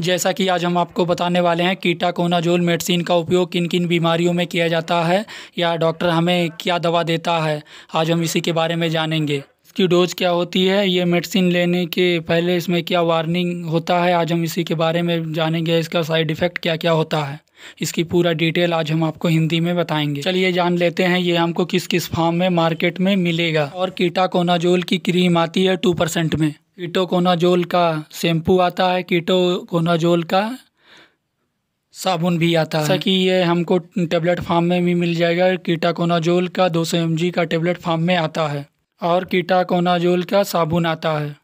जैसा कि आज हम आपको बताने वाले हैं, कीटाकोनाजोल मेडिसिन का उपयोग किन किन बीमारियों में किया जाता है या डॉक्टर हमें क्या दवा देता है, आज हम इसी के बारे में जानेंगे। इसकी डोज क्या होती है, ये मेडिसिन लेने के पहले इसमें क्या वार्निंग होता है, आज हम इसी के बारे में जानेंगे, इसका साइड इफ़ेक्ट क्या क्या होता है। इसकी पूरा डिटेल आज हम आपको हिंदी में बताएँगे। चलिए जान लेते हैं, ये हमको किस किस फार्म में, मार्केट में मिलेगा। और कीटाकोनाजोल की क्रीम आती है टू परसेंट में। कीटोकोनाजोल का शैम्पू आता है कीटोकोनाजोल का साबुन भी आता है। कि ये हमको टेबलेट फार्म में भी मिल जाएगा कीटाकोनाजोल का दो सौ एम का टेबलेट फार्म में आता है और कीटाकोनाजोल का साबुन आता है।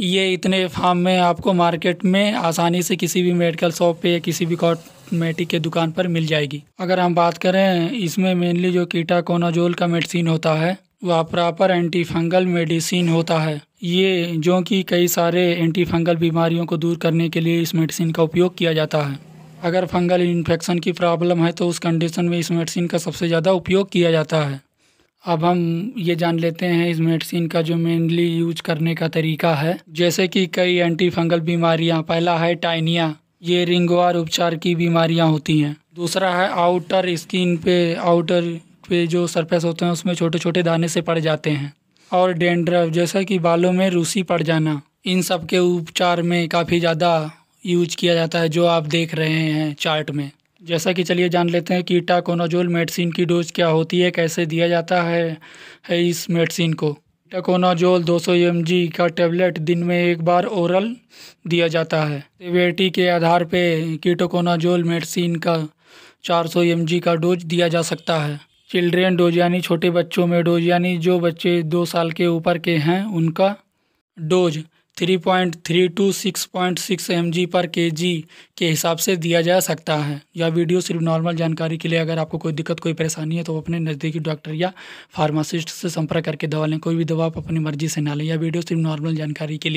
ये इतने फार्म में आपको मार्केट में आसानी से किसी भी मेडिकल शॉप पे या किसी भी कॉस्मेटिक के दुकान पर मिल जाएगी। अगर हम बात करें, इसमें मेनली जो कीटाकोनाजोल का मेडिसिन होता है, वह प्रॉपर एंटी फंगल मेडिसिन होता है। ये जो कि कई सारे एंटी फंगल बीमारियों को दूर करने के लिए इस मेडिसिन का उपयोग किया जाता है। अगर फंगल इन्फेक्शन की प्रॉब्लम है तो उस कंडीशन में इस मेडिसिन का सबसे ज़्यादा उपयोग किया जाता है। अब हम ये जान लेते हैं इस मेडिसिन का जो मेनली यूज़ करने का तरीका है। जैसे कि कई एंटी फंगल बीमारियाँ, पहला है टाइनिया ये रिंगवार उपचार की बीमारियाँ होती हैं। दूसरा है आउटर स्किन पे आउटर पे जो सरफेस होते हैं उसमें छोटे छोटे दाने से पड़ जाते हैं। और डेंड्रफ, जैसा कि बालों में रूसी पड़ जाना। इन सब के उपचार में काफ़ी ज़्यादा यूज़ किया जाता है, जो आप देख रहे हैं चार्ट में। जैसा कि चलिए जान लेते हैं कीटाकोनाजोल मेडिसिन की डोज क्या होती है, कैसे दिया जाता है है इस मेडिसिन को। कीटाकोनाजोल 200 सौ का टेबलेट दिन में एक बार ओरल दिया जाता है। सिवियरिटी के आधार पे कीटोकोनाजोल मेडिसिन का 400 सौ का डोज दिया जा सकता है। चिल्ड्रेन डोज यानी छोटे बच्चों में डोज, यानी जो बच्चे दो साल के ऊपर के हैं, उनका dose three point three two six point six M G पर के जी के हिसाब से दिया जा सकता है। यह वीडियो सिर्फ़ नॉर्मल जानकारी के लिए, अगर आपको कोई दिक्कत, कोई परेशानी है तो अपने नज़दीकी डॉक्टर या फार्मासिस्ट से संपर्क करके दवा लें। कोई भी दवा आप अपनी मर्ज़ी से ना लें। यह वीडियो सिर्फ़ नॉर्मल जानकारी के लिए